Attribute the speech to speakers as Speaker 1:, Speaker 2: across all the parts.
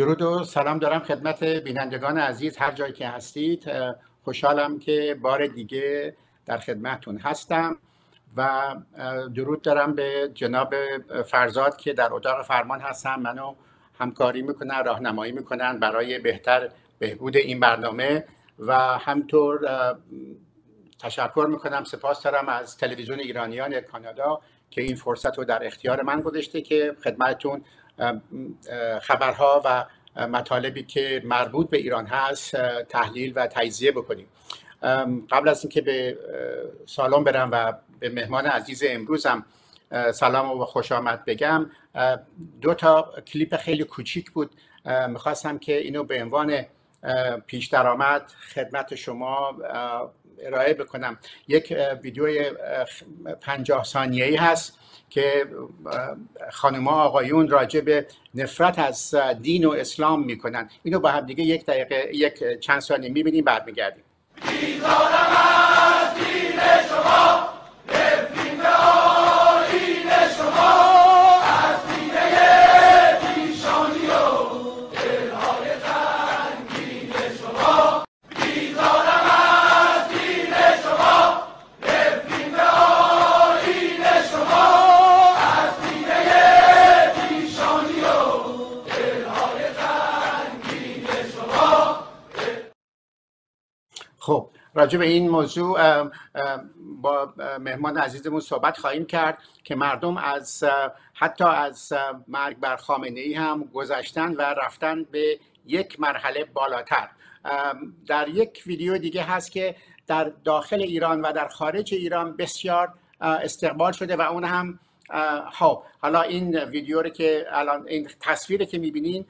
Speaker 1: درود و سلام دارم خدمت بینندگان عزیز. هر جایی که هستید خوشحالم که بار دیگه در خدمتون هستم و درود دارم به جناب فرزاد که در اتاق فرمان هستن منو همکاری می‌کنن راهنمایی می‌کنن برای بهتر بهبود این برنامه و همطور تشکر می‌کنم سپاس دارم از تلویزیون ایرانیان کانادا که این فرصت رو در اختیار من گذاشته که خدمتتون خبرها و مطالبی که مربوط به ایران هست تحلیل و تجزیه بکنیم. قبل از اینکه به سالن برم و به مهمان عزیز امروزم سلام و خوش آمد بگم. دو تا کلیپ خیلی کوچیک بود. می‌خواستم که اینو به عنوان پیش درآمد خدمت شما ارائه بکنم. یک ویدیو پنجاه ثانیه ای هست. که خانما آقایون راجع به نفرت از دین و اسلام می‌کنن. اینو با هم دیگه یک دقیقه یک چند ثانیه می‌بینیم برمیگردیم شما راجع به این موضوع با مهمان عزیزمون صحبت خواهیم کرد که مردم از حتی از مرگ بر خامنه ای هم گذشتن و رفتن به یک مرحله بالاتر. در یک ویدیو دیگه هست که در داخل ایران و در خارج ایران بسیار استقبال شده و اون هم خب حالا این ویدیو رو که الان این تصویری که می‌بینین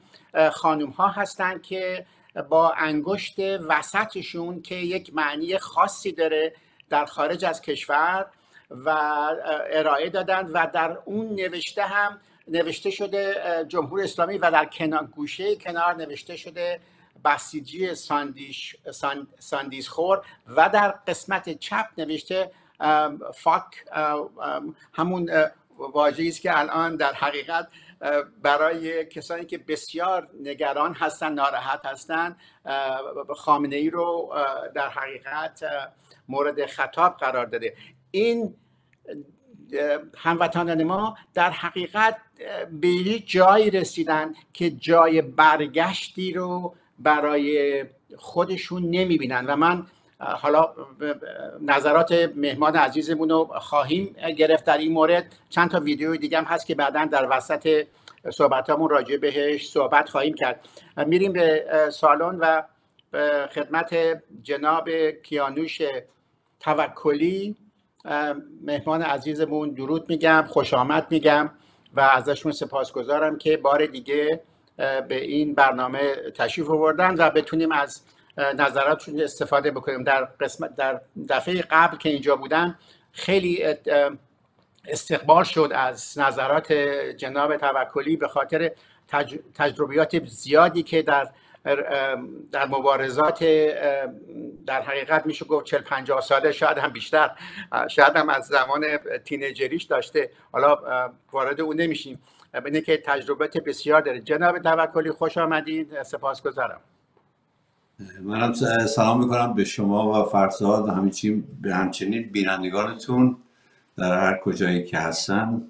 Speaker 1: خانوم ها هستن که با انگشت وسطشون که یک معنی خاصی داره در خارج از کشور و ارائه دادن و در اون نوشته هم نوشته شده جمهور اسلامی و در کنار گوشه کنار نوشته شده بسیجی ساندیش ساندیز خور و در قسمت چپ نوشته فاک همون واژه‌ای است که الان در حقیقت برای کسانی که بسیار نگران هستن ناراحت هستن خامنه ای رو در حقیقت مورد خطاب قرار داده. این هموطنان ما در حقیقت به یک جایی رسیدن که جای برگشتی رو برای خودشون نمی‌بینن. و من حالا نظرات مهمان عزیزمون رو خواهیم گرفت در این مورد. چند تا ویدیو دیگه هم هست که بعدا در وسط صحبتامون راجع بهش صحبت خواهیم کرد. میریم به سالن و خدمت جناب کیانوش توکلی. مهمان عزیزمون درود میگم خوش آمد میگم و ازشون سپاسگزارم که بار دیگه به این برنامه تشریف آوردن و بتونیم از نظراتشون استفاده بکنیم. در قسمت در دفعه قبل که اینجا بودن خیلی استقبال شد از نظرات جناب توکلی به خاطر تجربیات زیادی که در در مبارزات در حقیقت میشه گفت 40 50 ساله شاید هم بیشتر شاید هم از زمان تینیجریش داشته. حالا وارد اون نمیشیم. اینه که تجربیات بسیار داره جناب توکلی خوش آمدید. سپاسگزارم.
Speaker 2: منم سلام می‌کنم به شما و فرزاد و همچنین به همچنین بینندگانتون در هر کجایی که هستن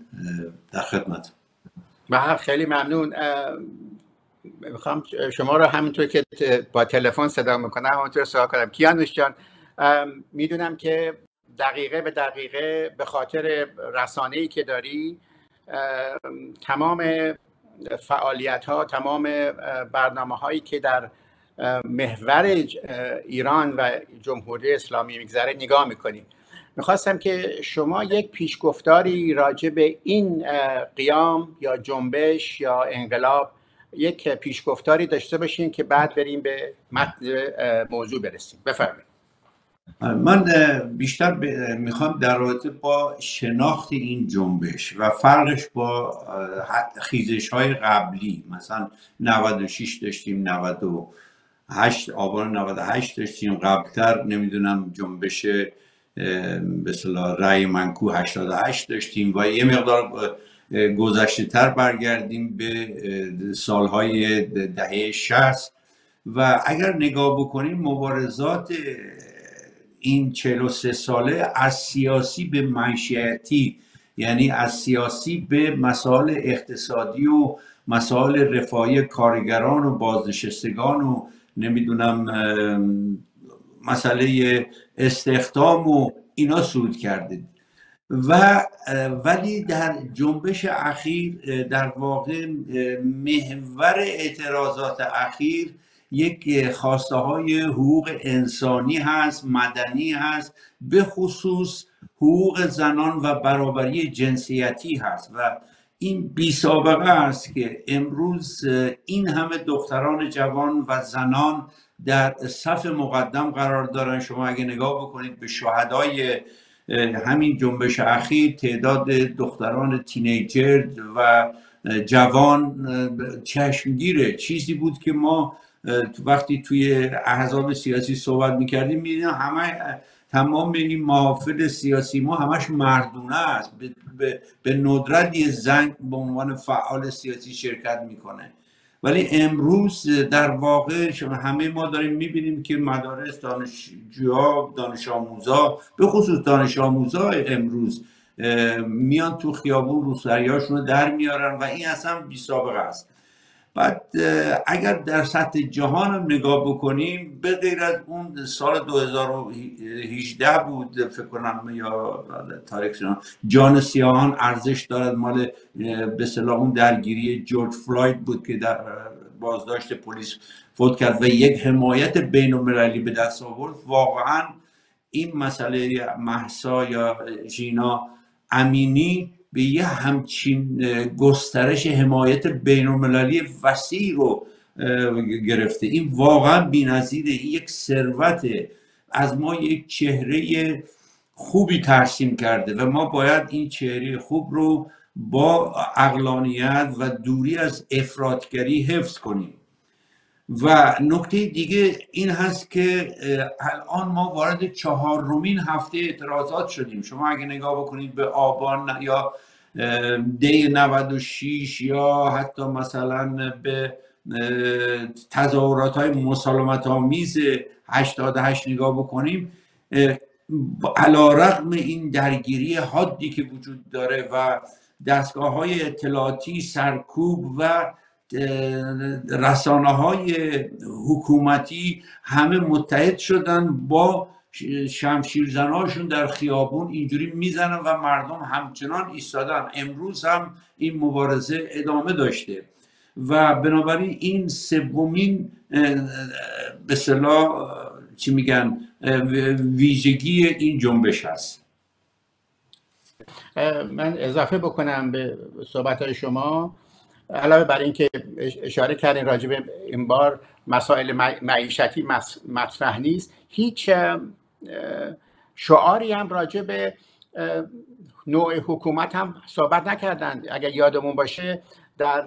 Speaker 2: در خدمت.
Speaker 1: و خیلی ممنون. می‌خوام شما رو همینطور که با تلفن صدا می‌کنم همونطور سوال کنم. کیانوش جان می‌دونم که دقیقه به دقیقه به خاطر رسانه ای که داری تمام فعالیت ها تمام برنامه هایی که در محور ایران و جمهوری اسلامی میگذره نگاه می‌کنیم. می‌خواستم که شما یک پیشگفتاری راجع به این قیام یا جنبش یا انقلاب یک پیشگفتاری داشته باشین که بعد بریم به متن موضوع برسیم. بفرمایید.
Speaker 2: من بیشتر می‌خوام در رابطه با شناخت این جنبش و فرقش با خیزش های قبلی مثلا 96 داشتیم 98 آبان 98 داشتیم. قبلتر نمی‌دونم جنبش به صلاح رأی منکو 88 داشتیم و یه مقدار گذشته تر برگردیم به سالهای دهه شست و اگر نگاه بکنیم مبارزات این 43 ساله از سیاسی به معیشتی یعنی از سیاسی به مسائل اقتصادی و مسائل رفاهی کارگران و بازنشستگان و نمی‌دونم مسئله استخدام و اینا سود کرده. و ولی در جنبش اخیر در واقع محور اعتراضات اخیر یک خواسته های حقوق انسانی هست مدنی هست به خصوص حقوق زنان و برابری جنسیتی هست. و این بی سابقه است که امروز این همه دختران جوان و زنان در صف مقدم قرار دارن. شما اگه نگاه بکنید به شهدای همین جنبش اخیر تعداد دختران تینیجر و جوان چشمگیره. چیزی بود که ما وقتی توی احزاب سیاسی صحبت می‌کردیم میدیم همه تمام این محافل سیاسی ما همش مردونه است. به, به،, به ندرت یه زنگ به عنوان فعال سیاسی شرکت می‌کنه. ولی امروز در واقع همه ما داریم می‌بینیم که مدارس دانشجوها دانش آموزا به خصوص دانش آموزا امروز میان تو خیابون روسریاشون رو در میارن و این اصلا بی سابقه است. بعد اگر در سطح جهان هم نگاه بکنیم به غیر از اون سال 2018 بود فکر کنم یا تاریخ جان سیاهان ارزش دارد. مال به صلاح اون درگیری جورج فلاید بود که در بازداشت پلیس فوت کرد و یک حمایت بین المللی به دست آورد. واقعا این مسئله محسا یا ژینا امینی به یه همچین گسترش حمایت بین المللی وسیع رو گرفته. این واقعا بینظیره. این یک ثروت. از ما یک چهره خوبی ترسیم کرده و ما باید این چهره خوب رو با اقلانیت و دوری از افرادگری حفظ کنیم. و نکته دیگه این هست که الان ما وارد چهارمین هفته اعتراضات شدیم. شما اگه نگاه بکنید به آبان یا دی 96 یا حتی مثلا به تظاهرات های مسالمت آمیز 88 نگاه بکنیم علا رقم این درگیری حادی که وجود داره و دستگاه های اطلاعاتی سرکوب و رسانه های حکومتی همه متحد شدن با شمشیر زناشون در خیابون اینجوری می‌زنن و مردم همچنان ایستادن. امروز هم این مبارزه ادامه داشته و بنابراین این سومین به صلاح چی میگن ویژگی این جنبش هست.
Speaker 1: من اضافه بکنم به صحبت های شما. علاوه بر اینکه اشاره کردین راجع به این بار مسائل معیشتی مطرح نیست هیچ شعاری هم راجع نوع حکومت هم صحبت نکردند اگر یادمون باشه در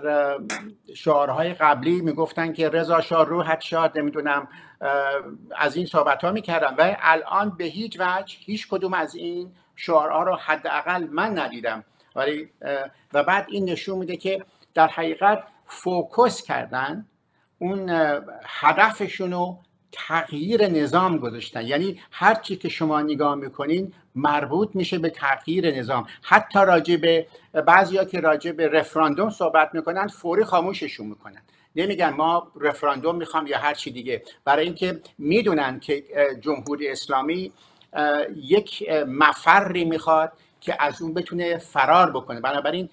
Speaker 1: شعارهای قبلی می‌گفتن که رضا شاه روحت شاد نمی‌دونم از این صحبت ها می‌کردن. و الان به هیچ وجه هیچ کدوم از این شعارها رو حداقل من ندیدم. ولی و بعد این نشون میده که در حقیقت فوکس کردن اون هدفشون رو تغییر نظام گذاشتن. یعنی هر چی که شما نگاه می‌کنین مربوط میشه به تغییر نظام. حتی راجع به بعضیا که راجع به رفراندوم صحبت می‌کنن فوری خاموششون می‌کنن. نمیگن ما رفراندوم می‌خوام یا هر چی دیگه. برای اینکه می‌دونن که جمهوری اسلامی یک مفری می‌خواد که از اون بتونه فرار بکنه. بنابراین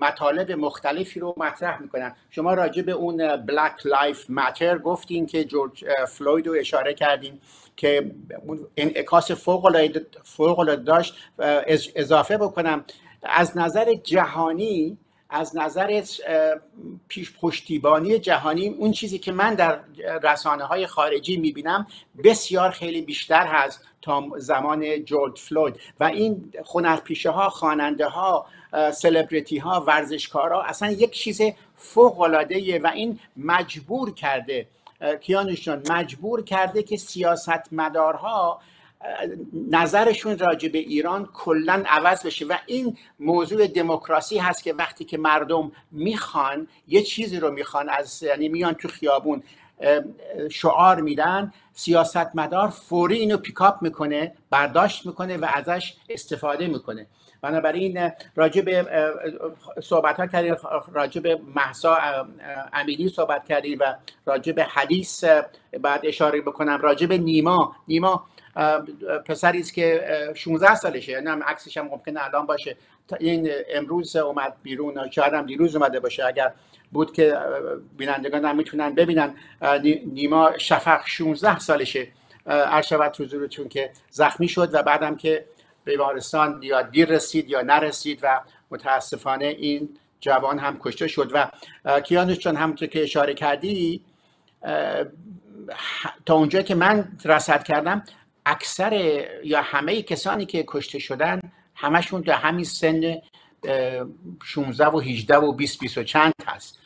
Speaker 1: مطالب مختلفی رو مطرح می‌کنن. شما راجع به اون Black Life Matter گفتین که جورج فلوید رو اشاره کردین که انعکاس فوق العاده داشت. اضافه بکنم از نظر جهانی از نظر پیش پشتیبانی جهانی اون چیزی که من در رسانه های خارجی می‌بینم بسیار خیلی بیشتر هست تا زمان جورج فلوید. و این هنرپیشه ها خواننده ها سلبریتی ها ورزشکارها اصلا یک چیز فوق العاده و این مجبور کرده کیانشان مجبور کرده که سیاست مدارها نظرشون راجع به ایران کلا عوض بشه و این موضوع دموکراسی هست که وقتی که مردم می‌خوان یه چیزی رو می‌خوان از یعنی میان تو خیابون شعار میدن سیاستمدار فوری اینو پیکاپ می‌کنه برداشت می‌کنه و ازش استفاده می‌کنه. بنابراین راجع به صحبت ها کردیم راجع به محسا امینی صحبت کردیم و راجع به حدیث بعد اشاره بکنم. راجع به نیما نیما پسری است که 16 سالشه. یعنی هم عکسش هم ممکنه الان باشه. این امروز اومد بیرون شاید هم دیروز اومده باشه. اگر بود که بینندگان هم می‌تونن ببینن. نیما شفق 16 سالشه. عرشبت حضورتون که زخمی شد و بعدم که بیمارستان یا دیر رسید یا نرسید و متاسفانه این جوان هم کشته شد و کیانوش چون همونطور که اشاره کردی تا اونجا که من رصد کردم اکثر یا همه کسانی که کشته شدن همشون در همین سن 16 و 18 و 20 20 و چند هست.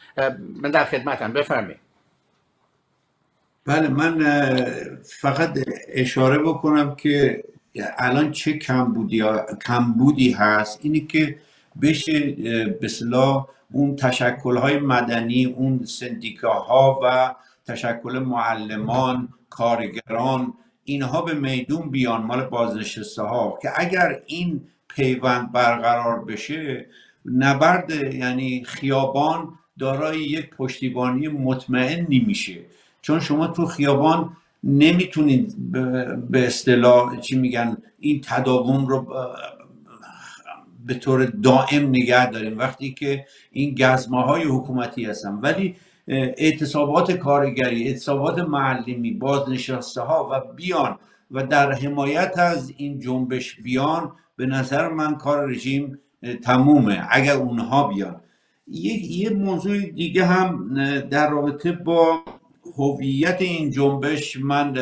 Speaker 1: من در خدمتم بفرمایید.
Speaker 2: بله من فقط اشاره بکنم که الان چه کمبودی, کمبودی هست؟ اینی که بشه به اون تشکل های مدنی اون سندیکاها و تشکل معلمان کارگران اینها به میدون بیان مال بازنشسته ها که اگر این پیوند برقرار بشه نبرد یعنی خیابان دارای یک پشتیبانی مطمئنی میشه. چون شما تو خیابان نمی‌تونید به اصطلاح چی میگن این تداوم رو به طور دائم نگه داریم وقتی که این گزمه های حکومتی هستن. ولی اعتصابات کارگری اعتصابات معلمی بازنشسته ها و بیان و در حمایت از این جنبش بیان به نظر من کار رژیم تمومه. اگر اونها بیان. یه موضوع دیگه هم در رابطه با هویت این جنبش من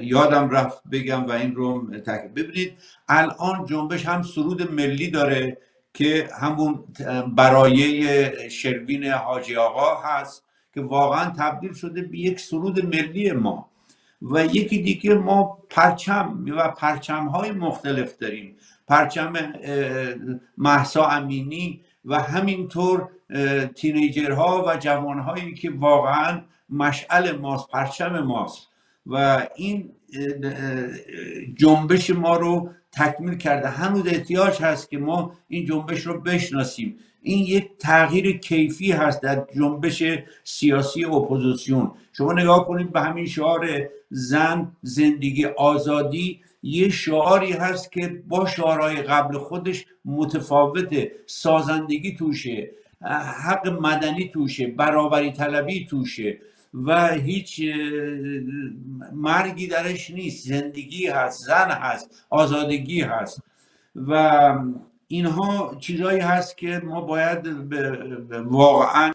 Speaker 2: یادم رفت بگم و این رو ببینید الان جنبش هم سرود ملی داره که همون برایه شروین حاجی آقا هست که واقعا تبدیل شده به یک سرود ملی ما. و یکی دیگه ما پرچم و پرچم های مختلف داریم. پرچم محسا امینی و همینطور تینیجرها و جوانهایی که واقعا مشعل ماست پرچم ماست. و این جنبش ما رو تکمیل کرده. هنوز احتیاج هست که ما این جنبش رو بشناسیم. این یک تغییر کیفی هست در جنبش سیاسی اپوزیسیون. شما نگاه کنید به همین شعار زن زندگی آزادی. یه شعاری هست که با شعارهای قبل خودش متفاوته سازندگی توشه حق مدنی توشه برابری طلبی توشه. و هیچ مرگی درش نیست. زندگی هست زن هست آزادگی هست. و اینها چیزهایی هست که ما باید واقعا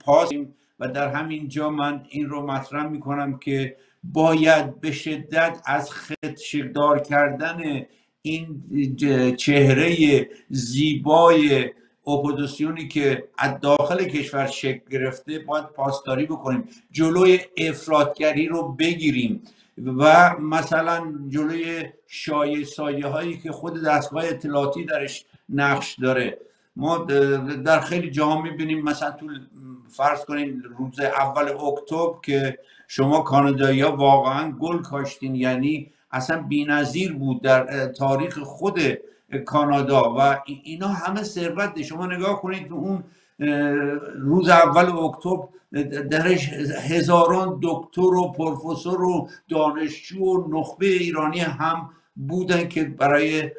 Speaker 2: پاسیم و در همین جا من این رو مطرح می‌کنم که باید به شدت از خدشدار کردن این چهره زیبای اپوزیسیونی که از داخل کشور شکل گرفته باید پاسداری بکنیم. جلوی افرادگری رو بگیریم و مثلا جلوی شایع سایه هایی که خود دستگاه اطلاعاتی درش نقش داره. ما در خیلی جاها می‌بینیم مثلا تو فرض کنیم روز اول اکتبر که شما کانادایی ها واقعا گل کاشتین یعنی اصلا بینظیر بود در تاریخ خود کانادا و اینا همه ثروت شما نگاه کنید اون روز اول اکتبر درش هزاران دکتر و پروفسور و دانشجو و نخبه ایرانی هم بودن که برای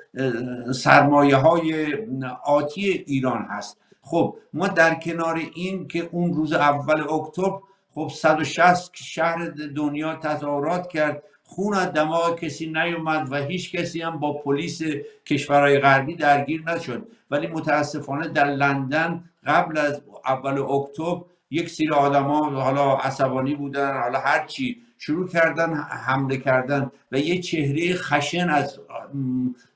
Speaker 2: سرمایه های آتی ایران هست. خب ما در کنار این که اون روز اول اکتبر خب 160 شهر دنیا تظاهرات کرد. خون از دماغ کسی نیومد و هیچ کسی هم با پلیس کشورهای غربی درگیر نشد. ولی متاسفانه در لندن قبل از اول اکتبر یک سری آدما حالا عصبانی بودن حالا هرچی شروع کردن حمله کردن و یه چهره خشن از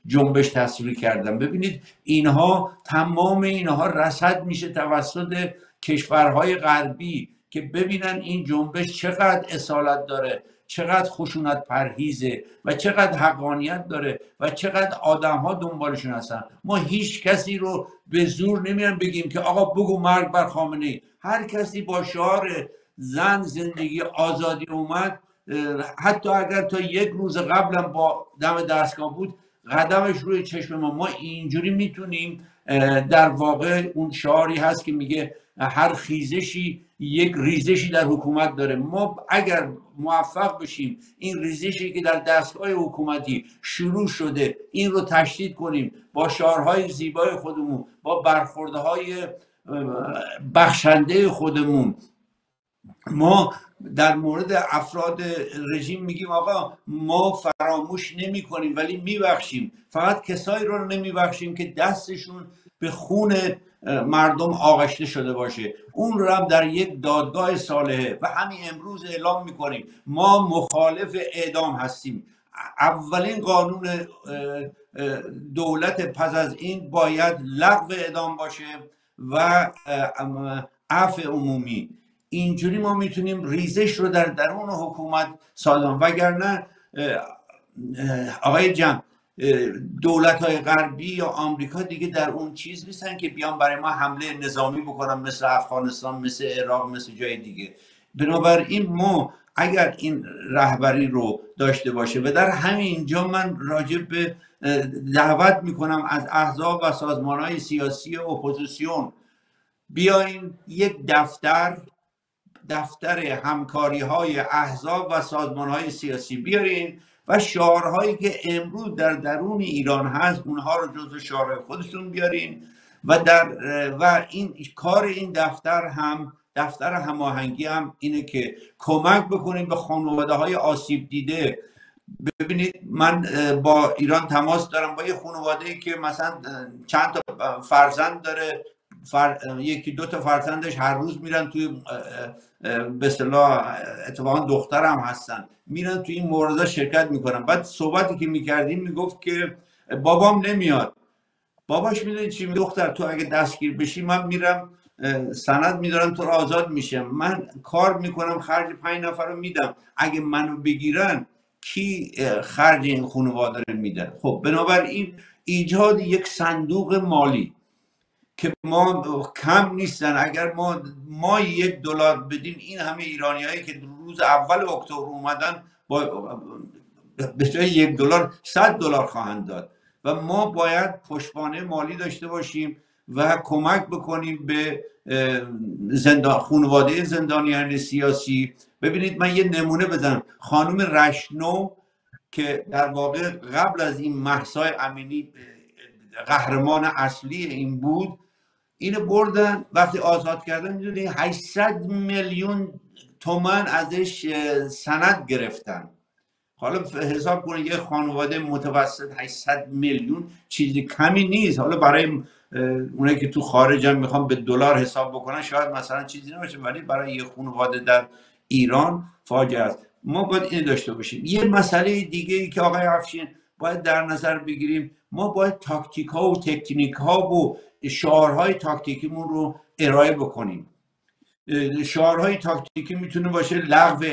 Speaker 2: جنبش تصویر کردن. ببینید اینها تمام اینها رسد میشه توسط کشورهای غربی که ببینن این جنبش چقدر اصالت داره. چقدر خشونت پرهیزه و چقدر حقانیت داره و چقدر آدم ها دنبالشون هستن. ما هیچ کسی رو به زور نمیان بگیم که آقا بگو مرگ بر خامنه هر کسی با شعار زن زندگی آزادی اومد حتی اگر تا یک روز قبلم با دم دستگاه بود قدمش روی چشم ما. ما اینجوری می‌تونیم در واقع اون شعاری هست که میگه هر خیزشی یک ریزشی در حکومت داره. ما اگر موفق بشیم این ریزشی که در دستگاه حکومتی شروع شده این رو تشدید کنیم با شعارهای زیبای خودمون با برخورده های بخشنده خودمون. ما در مورد افراد رژیم میگیم آقا ما فراموش نمی کنیم ولی میبخشیم. فقط کسایی رو نمیبخشیم که دستشون به خون مردم آغشته شده باشه. اون رو در یک دادگاه صالحه و همین امروز اعلام می‌کنیم. ما مخالف اعدام هستیم. اولین قانون دولت پس از این باید لغو اعدام باشه و عفو عمومی. اینجوری ما می‌تونیم ریزش رو در درون حکومت سازم. وگرنه آقای جمع دولت های غربی یا آمریکا دیگه در اون چیز نیستن که بیان برای ما حمله نظامی بکنن مثل افغانستان مثل عراق مثل جای دیگه. بنابراین ما اگر این رهبری رو داشته باشه و در همین جا من راجع به دعوت می‌کنم از احزاب و سازمان های سیاسی اپوزیسیون بیاین یک دفتر دفتر همکاری های احزاب و سازمان های سیاسی بیارین و شعارهایی که امروز در درون ایران هست اونها رو جزو شعارهای خودشون بیارین و در و این کار این دفتر هم دفتر هماهنگی هم اینه که کمک بکنیم به خانواده های آسیب دیده. ببینید من با ایران تماس دارم با یه خانواده ای که مثلا چند تا فرزند داره یکی دو تا فرزندش هر روز میرن توی به اصطلاح اتفاقا دخترم هستن. میرن توی این مورد شرکت می‌کنن. بعد صحبتی که می‌کردیم می‌گفت که بابام نمیاد. باباش می‌دونی چی دختر تو اگه دستگیر بشی من میرم سند میدارم تو رو آزاد میشم. من کار می‌کنم خرج پنج نفر رو میدم. اگه منو بگیرن کی خرج این خانواده رو میدن خب بنابراین ایجاد یک صندوق مالی. که ما کم نیستن. اگر ما ما یک دلار بدیم این همه ایرانی هایی که روز اول اکتبر اومدن با به جای یک دلار صد دلار خواهند داد. و ما باید پشتوانه مالی داشته باشیم و کمک بکنیم به زندان خانواده زندانیان سیاسی. ببینید من یه نمونه بزنم. خانم رشنو که در واقع قبل از این محسای امینی قهرمان اصلی این بود اینو بردن وقتی آزاد کردن می‌دونی 800 میلیون تومن ازش سند گرفتن. حالا حساب کنید یه خانواده متوسط 800 میلیون چیزی کمی نیست. حالا برای اونایی که تو خارج هم می‌خوام به دلار حساب بکنن شاید مثلا چیزی نباشه ولی برای یه خانواده در ایران فاجعه است. ما باید این داشته باشیم. یه مسئله دیگه ای که آقای افشین باید در نظر بگیریم ما باید تاکتیک ها و تکنیک ها و شعارهای تاکتیکیمون رو ارائه بکنیم. شعارهای تاکتیکی می‌تونه باشه لغو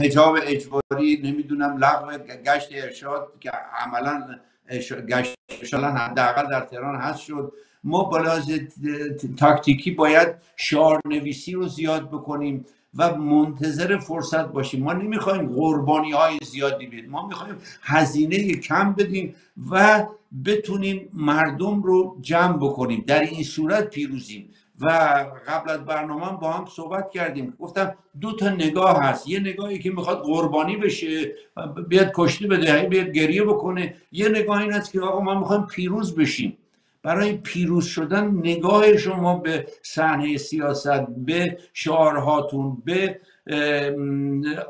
Speaker 2: حجاب اجباری نمی‌دونم لغو گشت ارشاد که عملا گشت حداقل در تهران هست شد. ما با تاکتیکی باید شعار نویسی رو زیاد بکنیم و منتظر فرصت باشیم. ما نمی‌خوایم قربانی های زیادی بدیم. ما می‌خوایم هزینه کم بدیم و بتونیم مردم رو جمع بکنیم. در این صورت پیروزیم. و قبل از برنامه با هم صحبت کردیم. گفتم دو تا نگاه هست. یه نگاهی که می‌خواد قربانی بشه بیاد کشتی بده بیاد گریه بکنه. یه نگاه این است که آقا ما می‌خوایم پیروز بشیم. برای پیروز شدن نگاه شما به صحنه سیاست به شعارهاتون به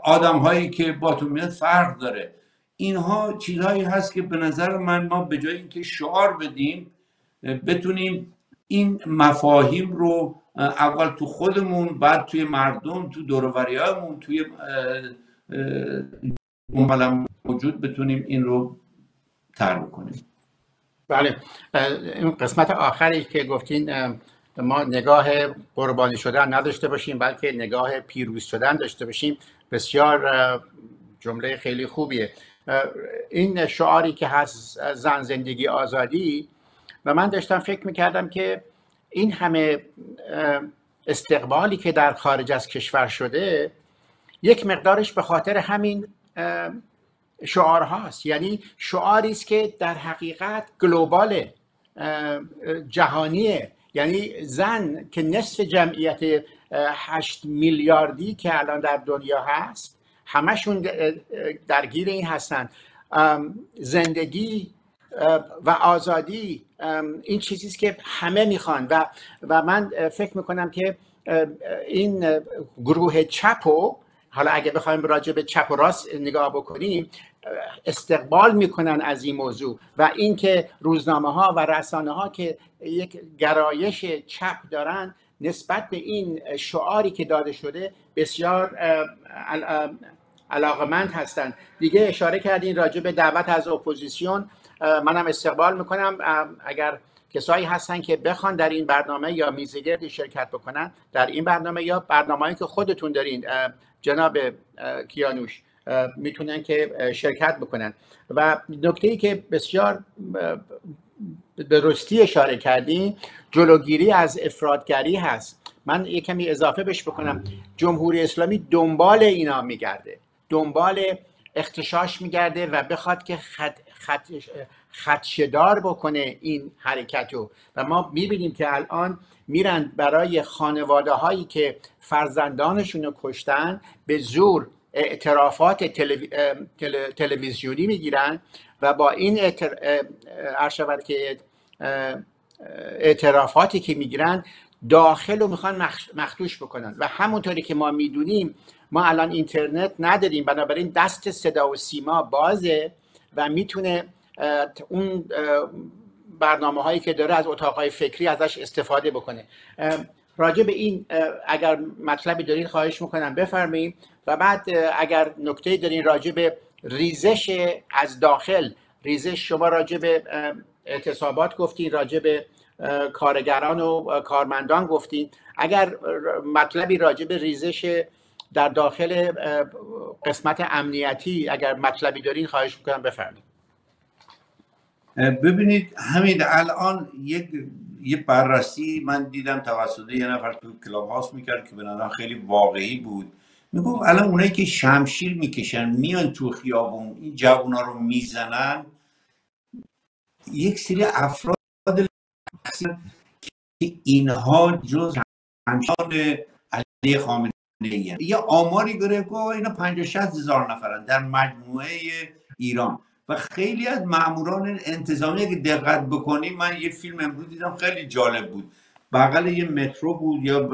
Speaker 2: آدم هایی که باتون میاد فرق داره. اینها چیزهایی هست که به نظر من ما به جای اینکه شعار بدیم بتونیم این مفاهیم رو اول تو خودمون بعد توی مردم تو دوروریامون توی موجود بتونیم این رو تر بکنیم.
Speaker 1: بله. این قسمت آخری که گفتین ما نگاه قربانی شدن نداشته باشیم بلکه نگاه پیروز شدن داشته باشیم بسیار جمله خیلی خوبیه. این شعاری که هست زن زندگی آزادی و من داشتم فکر می‌کردم که این همه استقبالی که در خارج از کشور شده یک مقدارش به خاطر همین شعار هاست یعنی شعاری است که در حقیقت گلوبال جهانیه. یعنی زن که نصف جمعیت هشت میلیاردی که الان در دنیا هست همشون درگیر این هستند زندگی و آزادی این چیزی است که همه می‌خوان. و و من فکر می‌کنم که این گروه چپو حالا اگه بخوایم راجع به چپ و راست نگاه بکنیم استقبال می‌کنن از این موضوع. و اینکه روزنامه ها و رسانه ها که یک گرایش چپ دارن نسبت به این شعاری که داده شده بسیار علاقمند هستند. دیگه اشاره کردین راجع به دعوت از اپوزیسیون. منم استقبال می‌کنم. اگر کسایی هستن که بخوان در این برنامه یا میزگردی شرکت بکنن در این برنامه یا برنامه‌ای که خودتون دارین جناب کیانوش می‌تونن که شرکت بکنن. و نکته ای که بسیار به اشاره کردیم جلوگیری از افرادگری هست. من یه کمی اضافه بش بکنم. جمهوری اسلامی دنبال اینا میگرده. دنبال اختشاش میگرده و بخواد که خط خط خدشدار بکنه این حرکت رو و ما می‌بینیم که الان میرن برای خانواده هایی که فرزندانشون رو کشتن به زور اعترافات تلویزیونی می‌گیرن و با این اعتر... که اعترافاتی که می‌گیرن داخل رو می‌خوان مخدوش بکنن. و همونطوری که ما می‌دونیم ما الان اینترنت نداریم بنابراین دست صدا و سیما بازه و می‌تونه اون برنامه هایی که داره از اتاقهای فکری ازش استفاده بکنه. راجع به این اگر مطلبی دارین خواهش می‌کنم بفرمایید و بعد اگر نکته دارین راجع به ریزش از داخل ریزش شما راجع به اعتصابات گفتین راجع به کارگران و کارمندان گفتین اگر مطلبی راجع به ریزش در داخل قسمت امنیتی اگر مطلبی دارین خواهش می‌کنم بفرمایید.
Speaker 2: ببینید همین الان یک یه بررسی من دیدم توسط یه نفر تو کلاب هاوس می‌کرد که به خیلی واقعی بود. می‌گفت الان اونایی که شمشیر می‌کشن میان تو خیابون این جوونا رو می‌زنن. یک سری افراد که اینها جز همشان علی خامنه یه آماری گرفت که اینا 50 60 هزار نفرن در مجموعه ایران. و خیلی از ماموران انتظامی که دقت بکنیم من یه فیلم امروز دیدم خیلی جالب بود. بغل یه مترو بود یا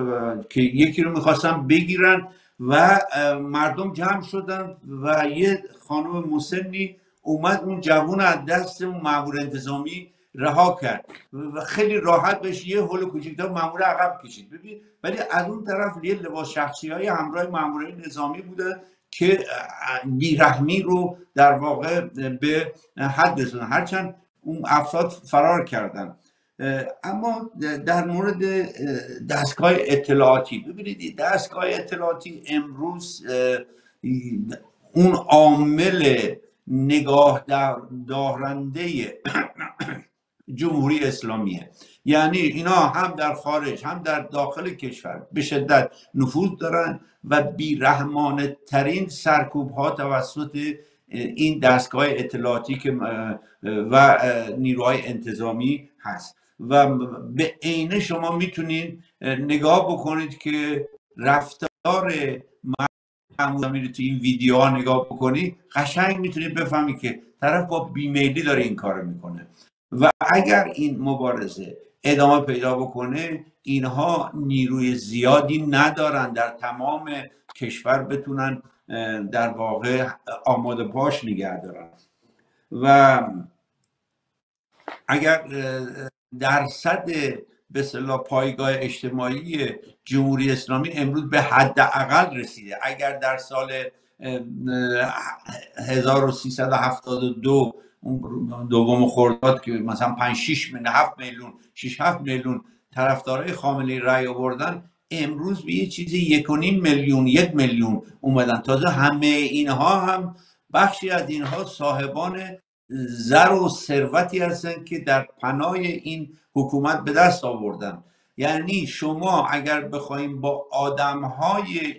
Speaker 2: که یکی رو می‌خواستن بگیرن و مردم جمع شدن و یه خانم مسنی اومد اون جوون از دست اون مامور انتظامی رها کرد. و خیلی راحت بهش یه حل کوچیک‌تر مامور عقب کشید. ببین ولی از اون طرف یه لباس شخصی های همراه مامورای نظامی بوده که بیرحمی رو در واقع به حد رسوندن. هرچند اون افراد فرار کردن. اما در مورد دستگاه اطلاعاتی. ببینید دستگاه اطلاعاتی امروز اون عامل نگاه دارنده جمهوری اسلامیه. یعنی اینا هم در خارج هم در داخل کشور به شدت نفوذ دارن و بیرحمانه ترین سرکوب ها توسط این دستگاه اطلاعاتی که و نیروهای انتظامی هست. و به عینه شما می‌تونید نگاه بکنید که رفتار معمولا تو این ویدیوها نگاه بکنید قشنگ می‌تونید بفهمید که طرف با بیمیلی داره این کار می‌کنه. و اگر این مبارزه ادامه پیدا بکنه اینها نیروی زیادی ندارن. در تمام کشور بتونن در واقع آماده باش نگه دارن. و اگر درصد به پایگاه اجتماعی جمهوری اسلامی امروز به حد اقل رسیده. اگر در سال 1372 اون دوم خرداد که مثلا 5 6 میلیون 7 میلیون 6 7 میلیون طرفدارای خامنه ای رأی آوردن امروز به یه چیزی یک میلیون یک میلیون اومدن. تازه همه اینها هم بخشی از اینها صاحبان زر و ثروتی هستن که در پناه این حکومت به دست آوردن. یعنی شما اگر بخوایم با آدمهای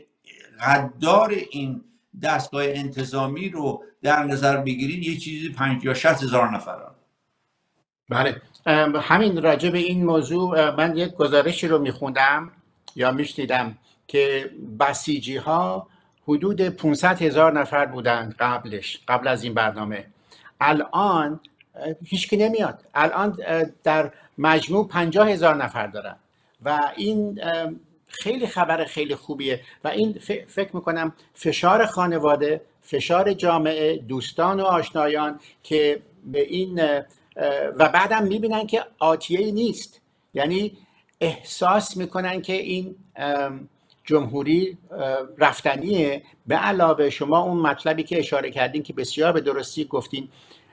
Speaker 2: غدار این دستگاه انتظامی رو در نظر بگیرید یه چیزی پنج یا شست هزار نفران.
Speaker 1: بله. همین راجع به این موضوع من یک گزارشی رو میخوندم یا میشنیدم که بسیجی ها حدود 500 هزار نفر بودند قبلش قبل از این برنامه. الان هیچ نمیاد. الان در مجموع 50 هزار نفر دارن. و این خیلی خبر خیلی خوبیه و این فکر می‌کنم فشار خانواده فشار جامعه دوستان و آشنایان که به این و بعدم می‌بینن که آتیه نیست. یعنی احساس می‌کنن که این جمهوری رفتنیه. به علاوه شما اون مطلبی که اشاره کردین که بسیار به درستی گفتین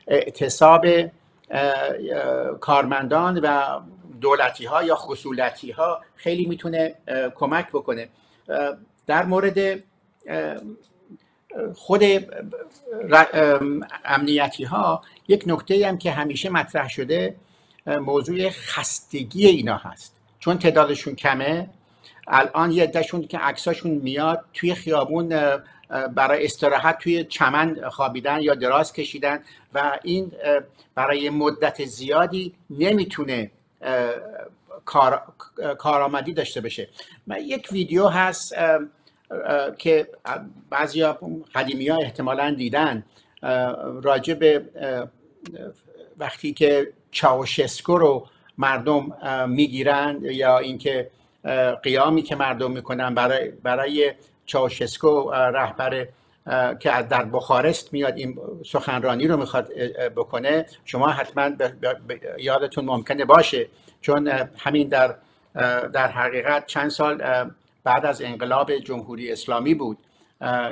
Speaker 1: اعتصاب کارمندان و دولتی ها یا خصولتی ها خیلی می‌تونه کمک بکنه. در مورد خود امنیتی ها یک نکته هم که همیشه مطرح شده موضوع خستگی اینا هست. چون تعدادشون کمه الان یه عدهشون که عکساشون میاد توی خیابون برای استراحت توی چمن خوابیدن یا دراز کشیدن و این برای مدت زیادی نمی‌تونه کار، کارآمدی داشته باشه. یک ویدیو هست که بعضی قدیمی ها احتمالا دیدن. راجع به وقتی که چاوشسکو رو مردم می‌گیرن یا اینکه قیامی که مردم می‌کنن برای برای چاوشسکو رهبر که در بخارست میاد این سخنرانی رو می‌خواد بکنه شما حتما یادتون ممکنه باشه. چون همین در در حقیقت چند سال بعد از انقلاب جمهوری اسلامی بود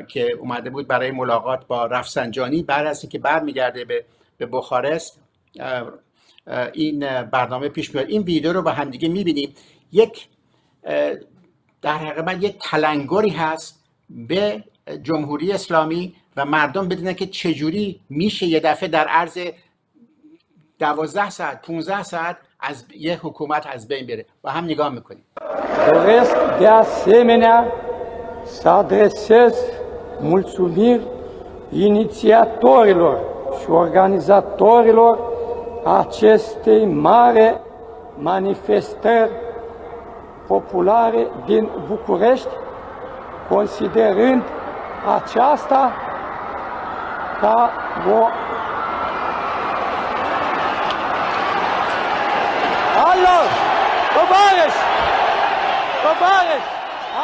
Speaker 1: که اومده بود برای ملاقات با رفسنجانی. بعد از اینکه برمیگرده به به بخارست این برنامه پیش میاد. این ویدیو رو با همدیگه می‌بینیم. یک در حقیقت یک تلنگری هست به جمهوری اسلامی و مردم بدونن که چجوری میشه یه دفعه در عرض دوازده ساعت 15 ساعت از یه حکومت از بین بره با هم نگاه می‌کنیم
Speaker 3: Doresc de asemenea să adresez mulțumiri inițiatorilor și organizatorilor acestei mare manifestări populare din București, considerând aceasta ca o Alo! Tovarăși! Tovarăși!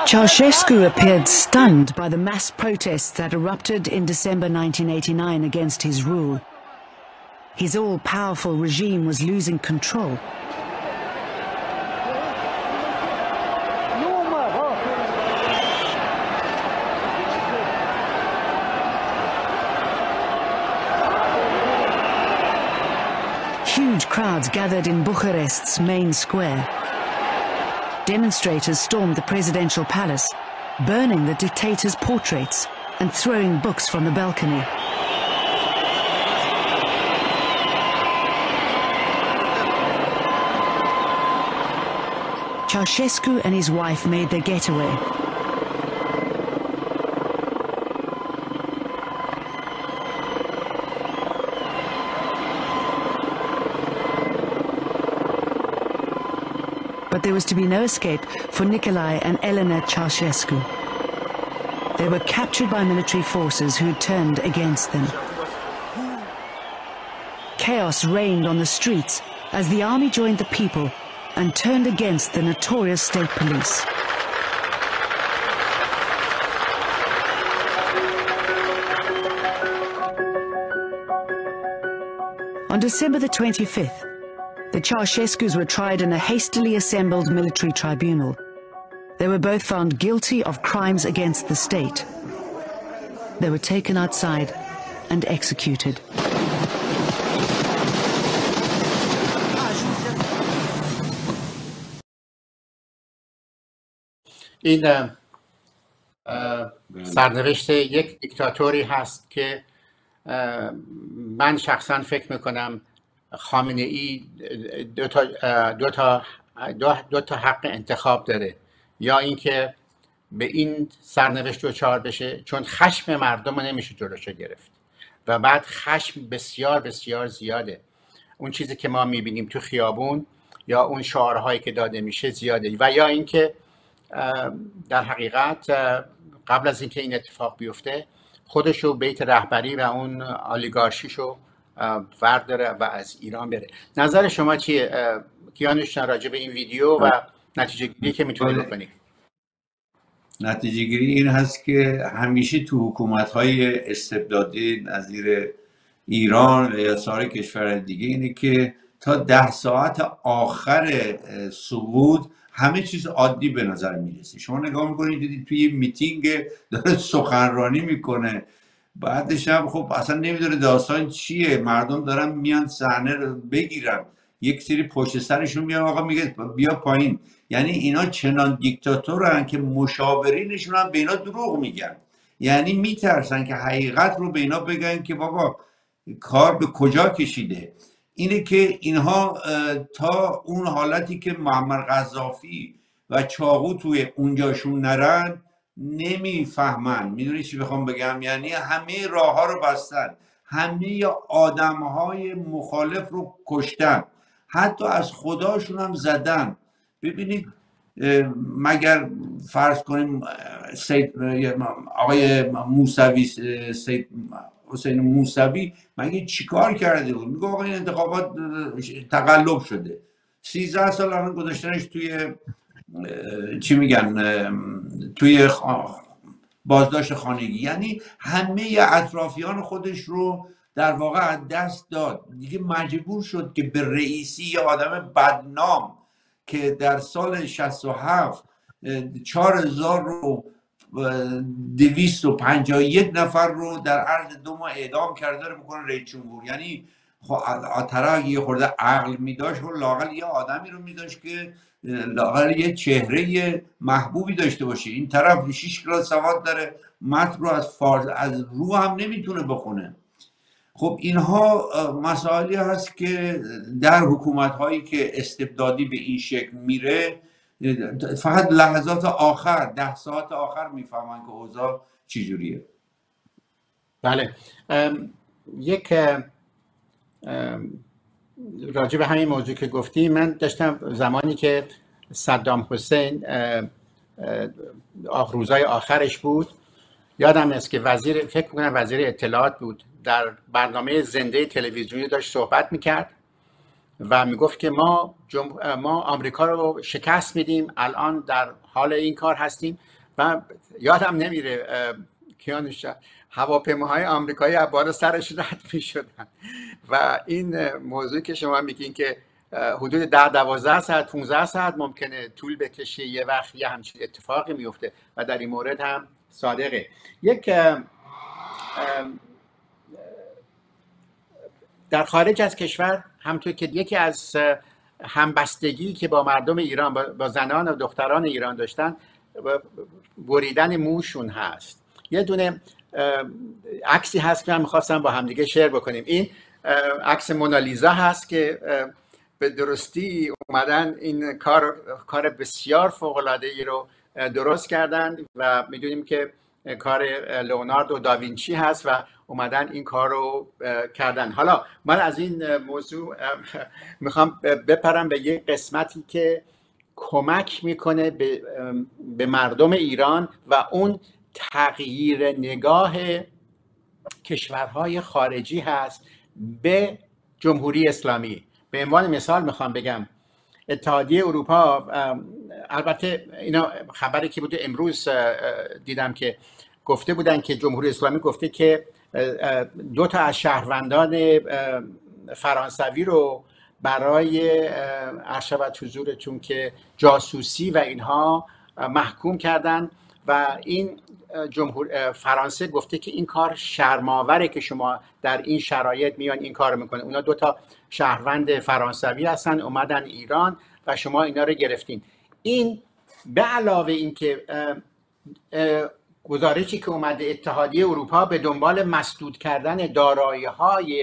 Speaker 4: Ceausescu appeared stunned by the mass protests that erupted in December 1989 against his rule. His all-powerful regime was losing control. Crowds gathered in Bucharest's main square. Demonstrators stormed the presidential palace, burning the dictator's portraits and throwing books from the balcony. Ceausescu and his wife made their getaway. There was to be no escape for Nicolae and Elena Ceausescu. They were captured by military forces who turned against them. Chaos reigned on the streets as the army joined the people and turned against the notorious state police. On December the 25th, the Ceausescus were tried in a hastily assembled military tribunal. They were both found guilty of crimes against the state. They were taken outside and executed.
Speaker 1: این سرنوشت یک دیکتاتوری هست که من شخصا فکر میکنم خامنه ای دو تا, دو تا, دو, تا حق انتخاب داره. یا اینکه به این سرنوشت دچار بشه چون خشم مردم نمیشه جلوشو گرفت. و بعد خشم بسیار بسیار زیاده. اون چیزی که ما می‌بینیم تو خیابون یا اون شعارهایی که داده میشه زیاده. و یا اینکه در حقیقت قبل از اینکه این اتفاق بیفته خودشو بیت رهبری و اون آلیگارشیشو ورداره و از ایران بره. نظر شما چیه؟ کیانوش راجع به این ویدیو و نتیجه گیری که می‌تونید بله. بکنید
Speaker 2: نتیجه گیری این هست که همیشه تو حکومت های استبدادی نظیر ایران و یا سایر کشور دیگه اینه که تا ده ساعت آخر سقوط همه چیز عادی به نظر می‌رسه. شما نگاه می‌کنید دیدید توی میتینگ داره سخنرانی می‌کنه. بعدش هم خب اصلا نمی‌دونه داستان چیه. مردم دارن میان صحنه رو بگیرن. یک سری پشت سرشون میان آقا میگه بیا پایین. یعنی اینا چنان دیکتاتورن که مشاورینشون هم به اینا دروغ میگن. یعنی میترسن که حقیقت رو به اینا بگن که بابا کار به کجا کشیده. اینه که اینها تا اون حالتی که معمر قذافی و چاقو توی اونجاشون نرن نمی‌فهمن. می‌دونی چی بخوام بگم؟ یعنی همه راه ها رو بستن. همه آدم های مخالف رو کشتن. حتی از خداشون هم زدن. ببینید مگر فرض کنیم سید آقای موسوی سید حسین موسوی مگه چیکار کرده بود؟ میگه آقا انتخابات تقلب شده. 13 سال الان گذاشتنش توی چی میگن توی بازداشت خانگی. یعنی همه اطرافیان خودش رو در واقع دست داد. دیگه مجبور شد که به رئیسی یه آدم بدنام که در سال 67 4000 رو دویست و پنجاه یک نفر رو در عرض دو ماه اعدام کرده رو بکنه رئیس جمهور. یعنی خب یه خورده عقل میداشت و لاقل یه آدمی رو میداشت که لاقل یه چهره محبوبی داشته باشه. این طرف 6 کلاس سواد داره متن رو از فارز از رو هم نمی‌تونه بخونه. خب اینها مسائلی هست که در حکومت هایی که استبدادی به این شکل میره فقط لحظات آخر ده ساعت آخر می‌فهمن که اوضاع چجوریه.
Speaker 1: بله. یک راجع به همین موضوع که گفتی من داشتم زمانی که صدام حسین روزای آخرش بود یادم است که وزیر فکر کنم وزیر اطلاعات بود در برنامه زنده تلویزیونی داشت صحبت می‌کرد و می‌گفت که ما ما آمریکا رو شکست میدیم الان در حال این کار هستیم و یادم نمیره کیانوش هواپیماهای آمریکایی از بالا سرش رد می‌شدن. و این موضوعی که شما میگین که حدود ده دوازده ساعت 15 ساعت ممکنه طول بکشه یه وقت یه همچین اتفاقی میفته و در این مورد هم صادقه. یک در خارج از کشور همطور که یکی از همبستگی که با مردم ایران با زنان و دختران ایران داشتن بریدن موشون هست. یه دونه عکسی هست که من می‌خواستم با همدیگه شیر بکنیم. این عکس مونالیزا هست که به درستی اومدن این کار کار بسیار فوق العاده ای رو درست کردن و می‌دونیم که کار لئوناردو داوینچی هست و اومدن این کار رو کردن. حالا من از این موضوع می‌خوام بپرم به یک قسمتی که کمک می‌کنه به, به مردم ایران و اون تغییر نگاه کشورهای خارجی هست به جمهوری اسلامی. به عنوان مثال می‌خوام بگم اتحادیه اروپا البته اینا خبری که بوده امروز دیدم که گفته بودن که جمهوری اسلامی گفته که دو تا از شهروندان فرانسوی رو برای عرشبت حضورتون که جاسوسی و اینها محکوم کردن. و این جمهور فرانسه گفته که این کار شرماوره که شما در این شرایط میان این کار می‌کنه. اونا دو تا شهروند فرانسوی هستن اومدن ایران و شما اینا رو گرفتین. این به علاوه اینکه گزارشی که اومده اتحادیه اروپا به دنبال مسدود کردن دارایی های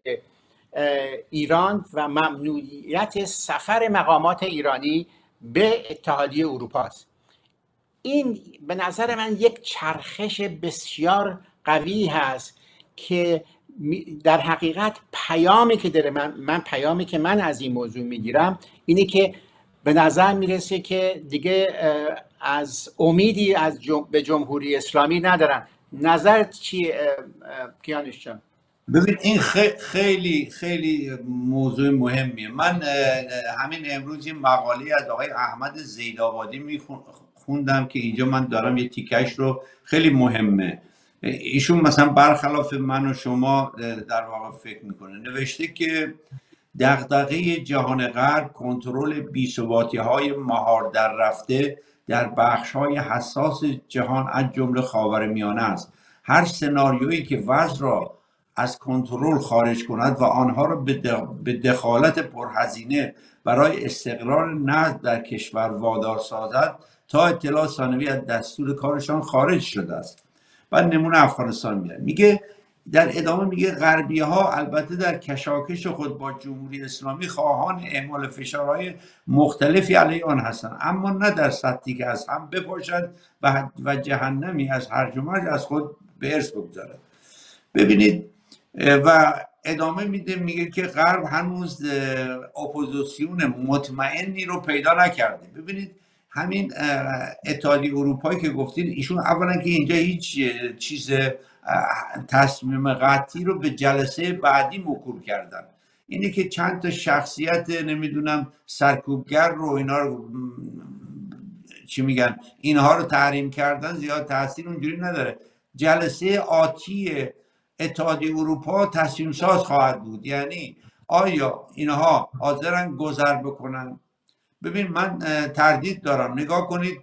Speaker 1: ایران و ممنوعیت سفر مقامات ایرانی به اتحادیه اروپا است این به نظر من یک چرخش بسیار قوی هست که در حقیقت پیامی که داره من, من پیامی که من از این موضوع می‌گیرم اینه که به نظر می‌رسه که دیگه از امیدی از به جمهوری اسلامی ندارن. نظرت چی؟ کیانش جان؟
Speaker 2: ببین این خیلی خیلی موضوع مهمیه. من همین امروز این مقاله از آقای احمد زیدآبادی میخوندم که اینجا من دارم یه تیکش رو خیلی مهمه. ایشون مثلا برخلاف من و شما در واقع فکر می‌کنه. نوشته که دغدغه جهان غرب کنترل بیثباتی های مهار در رفته در بخش های حساس جهان از جمله خاورمیانه است. هر سناریویی که وضع را از کنترل خارج کند و آنها را به دخالت پرهزینه برای استقرار نزد در کشور وادار سازد تا اطلاع ثانوی از دستور کارشان خارج شده است. بعد نمونه افغانستان میاد. میگه در ادامه میگه غربی ها البته در کشاکش خود با جمهوری اسلامی خواهان اعمال فشارهای مختلفی علیه آن هستند. اما نه در سطحی که از هم بپاشد و, و جهنمی از هر جمعه از خود به ارث بگذارد. ببینید و ادامه میده میگه که غرب هنوز اپوزیسیون مطمئنی رو پیدا نکرده. ببینید همین اتحادیه اروپایی که گفتین ایشون اولا که اینجا هیچ چیز تصمیم قطعی رو به جلسه بعدی موکول کردن. اینه که چند تا شخصیت نمی‌دونم سرکوبگر رو اینا رو چی میگن اینها رو تحریم کردن زیاد تاثیر اونجوری نداره. جلسه آتی اتحادیه اروپا تصمیم ساز خواهد بود. یعنی آیا اینها حاضرن گذر بکنن؟ ببین من تردید دارم. نگاه کنید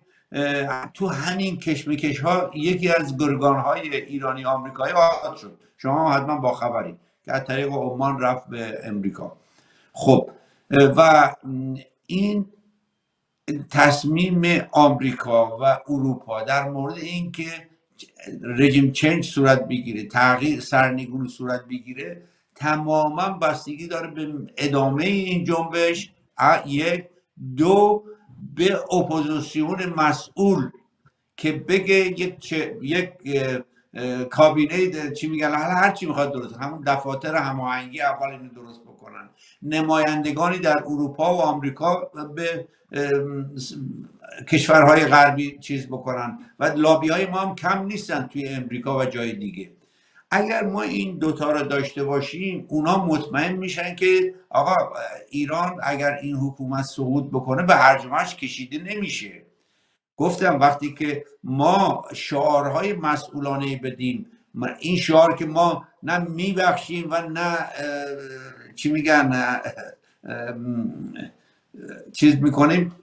Speaker 2: تو همین کشمکش ها یکی از گرگان های ایرانی آمریکایی آزاد شد. شما حتما با خبری که از طریق عمان رفت به امریکا. خب و این تصمیم آمریکا و اروپا در مورد اینکه رژیم چنج صورت بگیره تغییر سرنگون صورت بگیره تماما بستگی داره به ادامه این جنبش. یک دو به اپوزیسیون مسئول که بگه یک یک کابینه چی میگن هر چی می‌خواد درست همون دفاتر هماهنگی اول اینو درست بکنن. نمایندگانی در اروپا و آمریکا به کشورهای غربی چیز بکنن. و لابی های ما هم کم نیستن توی امریکا و جای دیگه. اگر ما این دوتا رو داشته باشیم اونا مطمئن میشن که آقا ایران اگر این حکومت سقوط بکنه به هرجمش کشیده نمیشه. گفتم وقتی که ما شعارهای مسئولانه بدیم این شعار که ما نه میبخشیم و نه چی میگن چیز می‌کنیم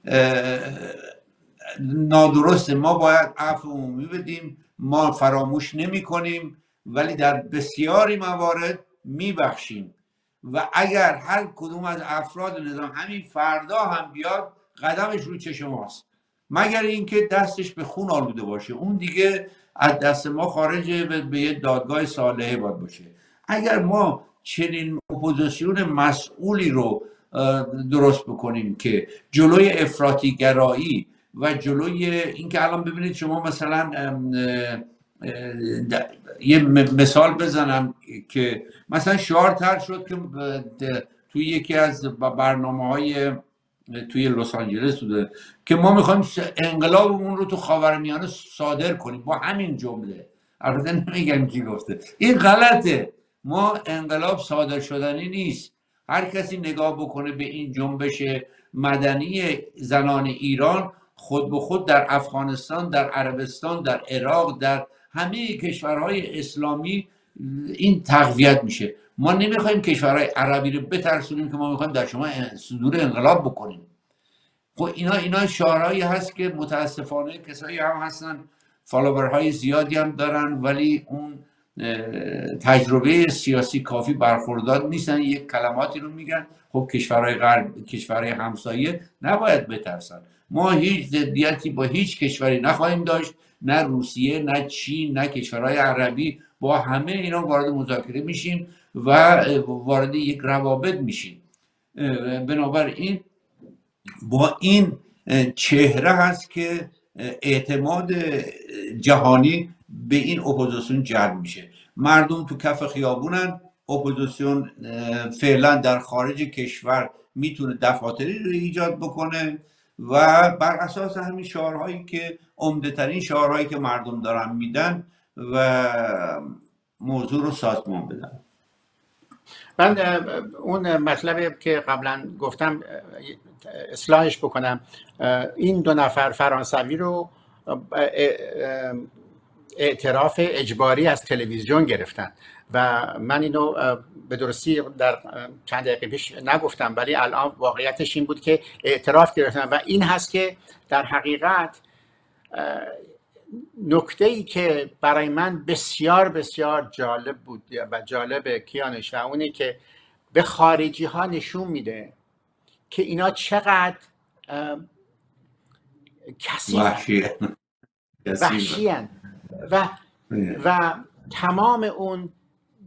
Speaker 2: نادرسته. ما باید عفو عمومی بدیم ما فراموش نمی کنیم ولی در بسیاری موارد میبخشیم. و اگر هر کدوم از افراد نظام همین فردا هم بیاد قدمش رو چشم ماست. مگر اینکه دستش به خون آلوده باشه. اون دیگه از دست ما خارج به یه دادگاه صالحه باید باشه. اگر ما چنین اپوزیسیون مسئولی رو درست بکنیم که جلوی افراطی گرایی و جلوی اینکه الان ببینید شما مثلا یه مثال بزنم که مثلا شعار تر شد که توی یکی از برنامه های توی لس آنجلس بوده که ما می‌خوایم انقلابمون رو تو خاورمیانه صادر کنیم. با همین جمله. البته نمیگم کی گفته. این غلطه. ما انقلاب صادر شدنی نیست. هر کسی نگاه بکنه به این جنبش مدنی زنان ایران خود به خود در افغانستان در عربستان در عراق در همه کشورهای اسلامی این تقویت میشه. ما نمی‌خوایم کشورهای عربی رو بترسونیم که ما می‌خوایم در شما صدور انقلاب بکنیم. خب اینا اینا شعارهایی هست که متاسفانه کسایی هم هستن فالوورهای زیادی هم دارن ولی اون تجربه سیاسی کافی برخوردار نیستن یک کلماتی رو میگن. خب کشورهای غرب کشورهای همسایه نباید بترسن. ما هیچ ضدیتی با هیچ کشوری نخواهیم داشت. نه روسیه نه چین نه کشورهای عربی با همه اینا وارد مذاکره میشیم و وارد یک روابط میشیم. بنابراین با این چهره هست که اعتماد جهانی به این اپوزیسیون جلب میشه. مردم تو کف خیابونن اپوزیسیون فعلا در خارج کشور می‌تونه دفاتری رو ایجاد بکنه. و بر اساس همین شعارهایی که عمده شعارهایی که مردم دارن میدن و موضوع رو سازمان بدن.
Speaker 1: من اون مطلبی که قبلا گفتم اصلاحش بکنم. این دو نفر فرانسوی رو اعتراف اجباری از تلویزیون گرفتن. و من اینو به درستی در چند دقیقه پیش نگفتم ولی الان واقعیتش این بود که اعتراف گرفتن و این هست که در حقیقت نکته ای که برای من بسیار بسیار جالب بود و جالب کیانش و اونی که به خارجی ها نشون میده که اینا چقدر کسی وحشی و و تمام اون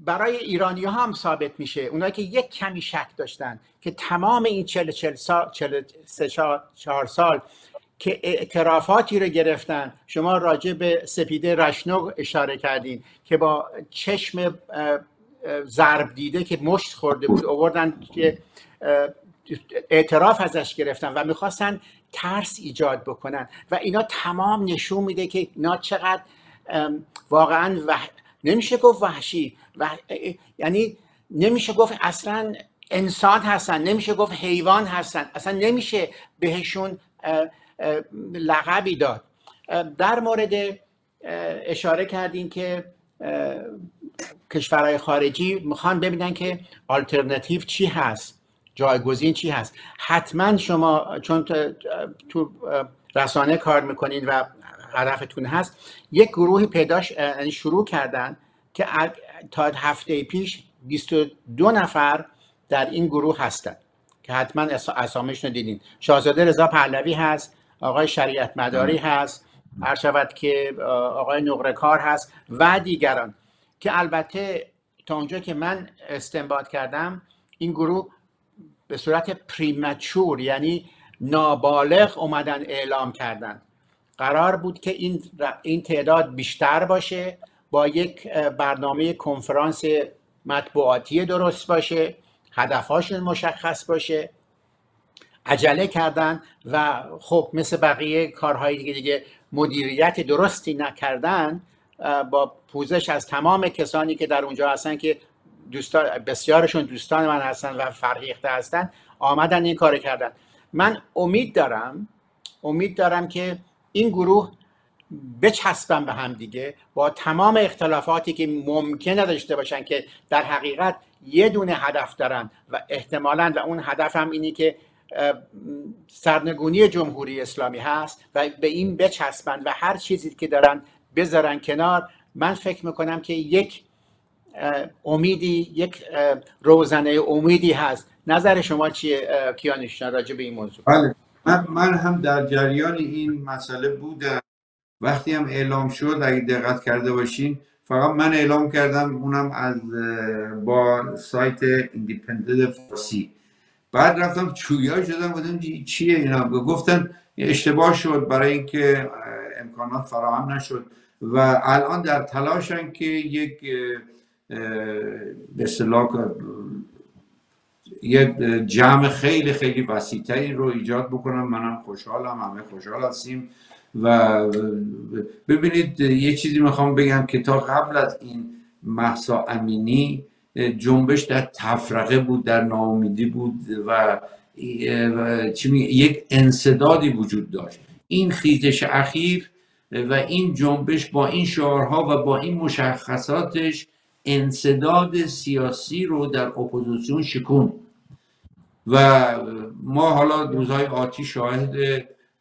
Speaker 1: برای ایرانی ها هم ثابت میشه. اونایی که یک کمی شک داشتن که تمام این چل چل سال چل سه چهار سال که اعترافاتی رو گرفتن شما راجع به سپیده رشنو اشاره کردین که با چشم ضرب دیده که مشت خورده بود آوردن که اعتراف ازش گرفتن و می‌خواستن ترس ایجاد بکنن و اینا تمام نشون میده که اینا چقدر واقعا نمیشه گفت وحشی و... یعنی نمیشه گفت اصلا انسان هستن نمیشه گفت حیوان هستن. اصلا نمیشه بهشون لقبی داد. در مورد اشاره کردین که کشورهای خارجی می‌خوان ببینن که آلترناتیو چی هست جایگزین چی هست. حتما شما چون تو رسانه کار می‌کنین و هدفتون هست یک گروهی پیداش یعنی شروع کردن که تا هفته پیش 22 نفر در این گروه هستن که حتما اسامشون رو دیدین. شاهزاده رضا پهلوی هست آقای شریعت مداری هست هر شود که آقای نقرکار هست و دیگران. که البته تا اونجا که من استنباط کردم این گروه به صورت پریمچور یعنی نابالغ اومدن اعلام کردن. قرار بود که این, این تعداد بیشتر باشه با یک برنامه کنفرانس مطبوعاتی درست باشه هدفهاشون مشخص باشه عجله کردن و خب مثل بقیه کارهای دیگه دیگه مدیریت درستی نکردن با پوزش از تمام کسانی که در اونجا هستن که دوستان بسیارشون دوستان من هستن و فرهیخته هستن آمدن این کار کردن. من امید دارم امید دارم که این گروه بچسبن به هم دیگه. با تمام اختلافاتی که ممکنه داشته باشن که در حقیقت یه دونه هدف دارن و احتمالا و اون هدف هم اینی که سرنگونی جمهوری اسلامی هست و به این بچسبن و هر چیزی که دارن بذارن کنار من فکر می‌کنم که یک امیدی یک روزنه امیدی هست. نظر شما چیه کیانشان راجع به این موضوع.
Speaker 2: بله. من, من هم در جریان این مسئله بودم. وقتی هم اعلام شد اگه دقت کرده باشین فقط من اعلام کردم اونم از با سایت ایندیپندنت فارسی. بعد رفتم چویا شدم گفتم چیه اینا؟ گفتن اشتباه شد برای اینکه امکانات فراهم نشد. و الان در تلاشن که یک به اصطلاح یک جمع خیلی خیلی وسیعتری رو ایجاد بکنم. منم خوشحالم همه خوشحال هستیم. و ببینید یه چیزی می‌خوام بگم که تا قبل از این محسا امینی جنبش در تفرقه بود در ناامیدی بود و چی یک انصدادی وجود داشت. این خیزش اخیر و این جنبش با این شعارها و با این مشخصاتش انصداد سیاسی رو در اپوزیسیون شکون و ما حالا روزهای آتی شاهد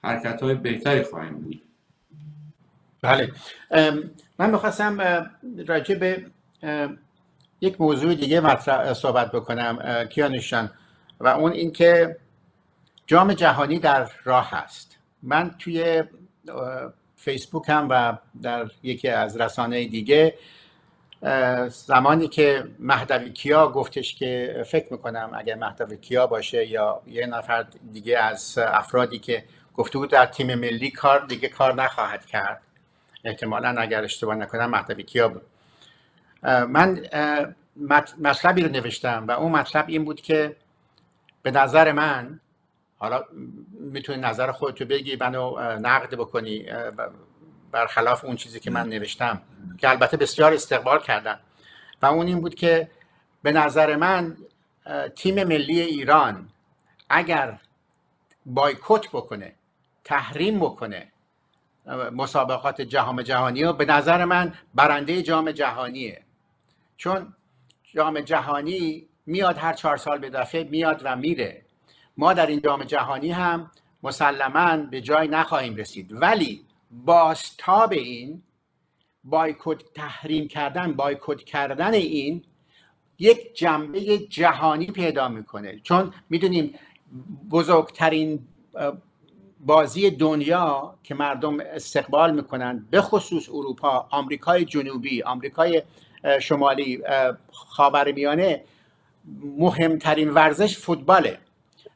Speaker 2: حرکت های بهتری خواهیم بود.
Speaker 1: بله. من می‌خواستم راجع به یک موضوع دیگه مطرح صحبت بکنم کیانشان و اون اینکه جام جهانی در راه هست من توی فیسبوک هم و در یکی از رسانه دیگه زمانی که مهدوی کیا گفتش که فکر می‌کنم اگر مهدوی کیا باشه یا یه نفر دیگه از افرادی که گفته بود در تیم ملی کار دیگه کار نخواهد کرد. احتمالا اگر اشتباه نکنم مهدوی کیا بود. من مطلبی رو نوشتم و اون مطلب این بود که به نظر من حالا می‌تونی نظر خودتو بگی منو نقد بکنی برخلاف اون چیزی که من نوشتم که البته بسیار استقبال کردن و اون این بود که به نظر من تیم ملی ایران اگر بایکوت بکنه تحریم بکنه. مسابقات جهام جهانی و به نظر من برنده جام جهانیه. چون جام جهانی میاد هر چهار سال به دفعه میاد و میره. ما در این جام جهانی هم مسلما به جای نخواهیم رسید. ولی بازتاب این بایکوت تحریم کردن بایکوت کردن این یک جنبه جهانی پیدا می‌کنه. چون می‌دونیم بزرگترین بازی دنیا که مردم استقبال می‌کنن به خصوص اروپا آمریکای جنوبی آمریکای شمالی خاورمیانه مهمترین ورزش فوتباله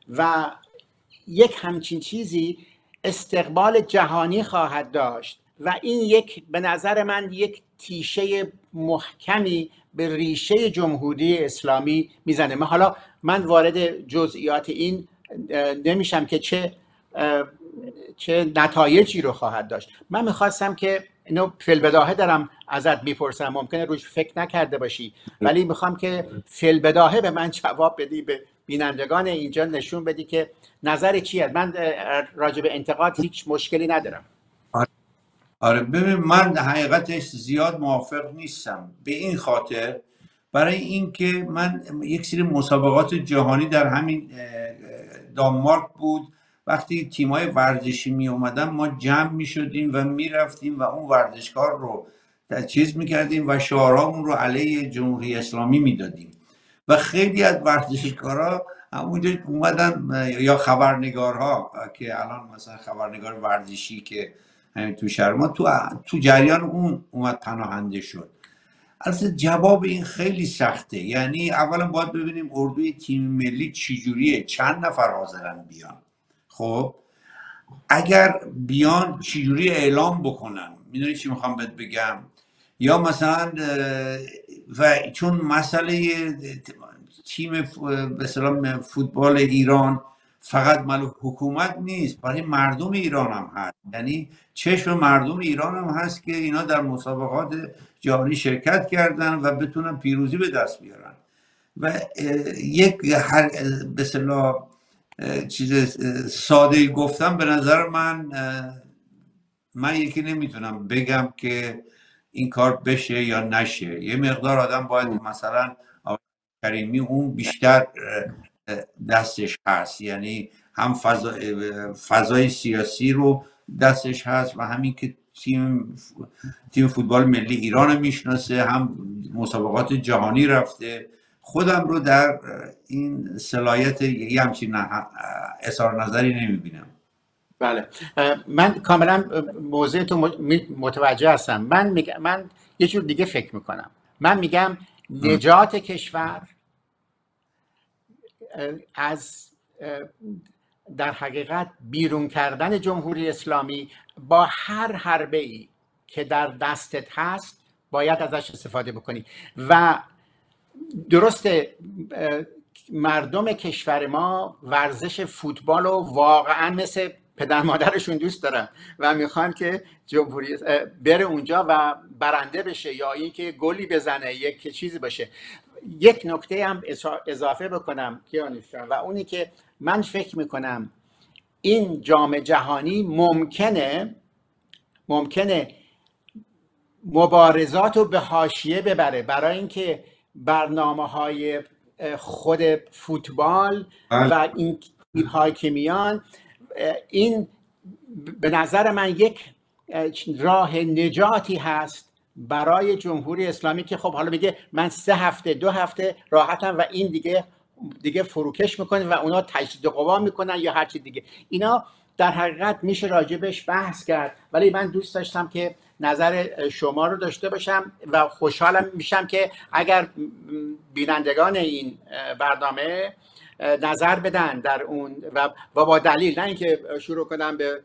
Speaker 1: و یک همچین چیزی استقبال جهانی خواهد داشت و این یک به نظر من یک تیشه محکمی به ریشه جمهوری اسلامی می‌زنه. من حالا من وارد جزئیات این نمیشم که چه چه نتایجی رو خواهد داشت. من می‌خواستم که اینو فلبداهه دارم ازت می‌پرسم. ممکنه روش فکر نکرده باشی. ولی می‌خوام که فلبداهه به من جواب بدی به بینندگان اینجا نشون بدی که نظر چیه. من راجع به انتقاد هیچ مشکلی ندارم.
Speaker 2: آره. ببین من حقیقتش زیاد موافق نیستم. به این خاطر برای اینکه من یک سری مسابقات جهانی در همین دانمارک بود. وقتی تیمای ورزشی می اومدن ما جمع می شدیم و می رفتیم و اون ورزشکار رو چیز می کردیم و شعارامون رو علیه جمهوری اسلامی می دادیم و خیلی از ورزشکارا همونجا اومدن یا خبرنگارها که الان مثلا خبرنگار ورزشی که همین تو شهر تو تو جریان اون اومد پناهنده شد. البته جواب این خیلی سخته. یعنی اولا باید ببینیم اردوی تیم ملی چجوریه چند نفر حاضرن بیان. خب اگر بیان چجوری اعلام بکنن می‌دونی چی می‌خوام بهت بگم؟ یا مثلا و چون مسئله تیم به فوتبال ایران فقط مال حکومت نیست برای مردم ایران هم هست. یعنی چشم مردم ایران هم هست که اینا در مسابقات جهانی شرکت کردن و بتونن پیروزی به دست بیارن. و یک هر به چیز ساده گفتم به نظر من من یکی نمی‌تونم بگم که این کار بشه یا نشه. یه مقدار آدم باید مثلا کریمی اون بیشتر دستش هست. یعنی هم فضای سیاسی رو دستش هست و همین که تیم تیم فوتبال ملی ایران می‌شناسه هم مسابقات جهانی رفته. خودم رو در این صلاحیت یه همچین اظهار نظری نمی‌بینم.
Speaker 1: بله. من کاملا موضوع تو متوجه هستم. من میگم من یه جور دیگه فکر می‌کنم. من میگم نجات کشور از در حقیقت بیرون کردن جمهوری اسلامی با هر حربه ای که در دستت هست باید ازش استفاده بکنی. و درسته مردم کشور ما ورزش فوتبال رو واقعا مثل پدر مادرشون دوست دارن و می‌خوان که جمهوری بره اونجا و برنده بشه یا اینکه گلی بزنه یک چیزی باشه. یک نکته هم اضافه بکنم و اونی که من فکر می‌کنم این جام جهانی ممکنه ممکنه مبارزات رو به حاشیه ببره. برای اینکه برنامه های خود فوتبال بله. و این حاکمیان این به نظر من یک راه نجاتی هست برای جمهوری اسلامی که خب حالا میگه من سه هفته دو هفته راحتم و این دیگه دیگه فروکش می‌کنه و اونا تجدید قوا می‌کنن یا هر چی دیگه. اینا در حقیقت میشه راجبش بحث کرد. ولی من دوست داشتم که نظر شما رو داشته باشم و خوشحالم میشم که اگر بینندگان این برنامه نظر بدن در اون و با دلیل نه اینکه شروع کنم به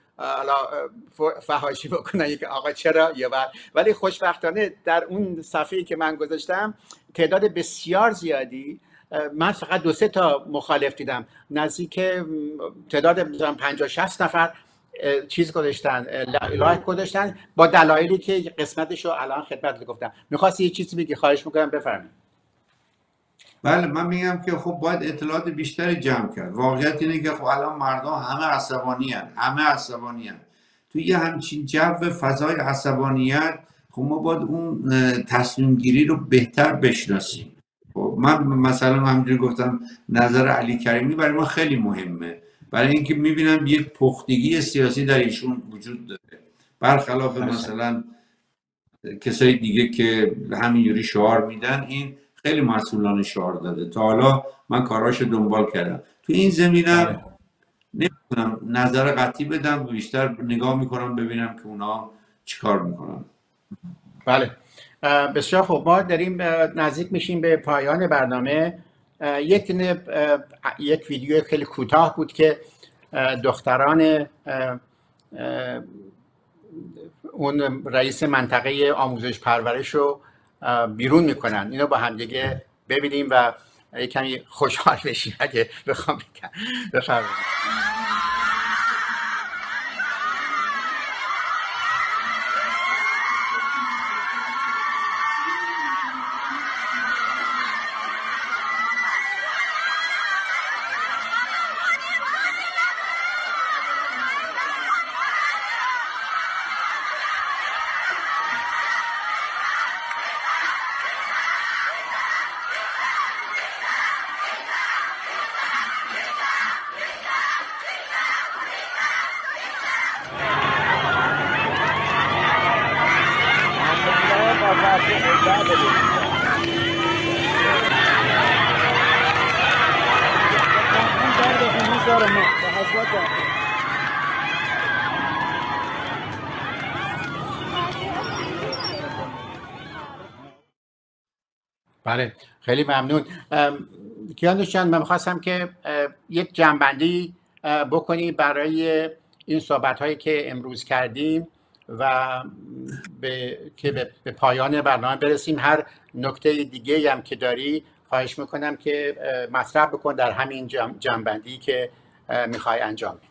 Speaker 1: فهاشی بکنن که آقا چرا یا ولی خوشبختانه در اون صفحه که من گذاشتم تعداد بسیار زیادی من فقط دو سه تا مخالف دیدم. نزدیک تعداد 50 60 نفر چیز گذاشتن لایک گذاشتن با دلایلی که قسمتش رو الان خدمت گفتم می‌خواستی یه چیزی بگی؟ خواهش می‌کنم بفرمایید.
Speaker 2: بله من میگم که خب باید اطلاعات بیشتری جمع کرد. واقعیت اینه که خب الان مردم همه عصبانی هن. همه عصبانی هن. توی یه همچین جو فضای عصبانیت خب ما باید اون تصمیم گیری رو بهتر بشناسیم. خب من مثلا همجوری گفتم نظر علی کریمی برای ما خیلی مهمه. برای اینکه می‌بینم یک پختگی سیاسی در ایشون وجود داره. برخلاف مثلا کسای دیگه که همینجوری شعار میدن این خیلی مسئولان شعار داده. تا حالا من کاراشو دنبال کردم. تو این زمینم بله. نمی‌تونم نظر قطعی بدم بیشتر نگاه می‌کنم ببینم که اونا چیکار می‌کنن.
Speaker 1: بله. بسیار خوب. ما داریم نزدیک میشیم به پایان برنامه. یک یک ویدیو خیلی کوتاه بود که دختران اون رئیس منطقه آموزش پرورش رو بیرون می‌کنن. اینو با همدیگه ببینیم و کمی خوشحال بشیم. اگه بخوام بفرمایید. بله خیلی ممنون. کیان چند من می‌خواستم که یک جنبندی بکنی برای این صحبت هایی که امروز کردیم و به, که به پایان برنامه برسیم. هر نکته دیگه هم که داری خواهش می‌کنم که مطرح بکن در همین جنبندی که می‌خوای انجام بدی.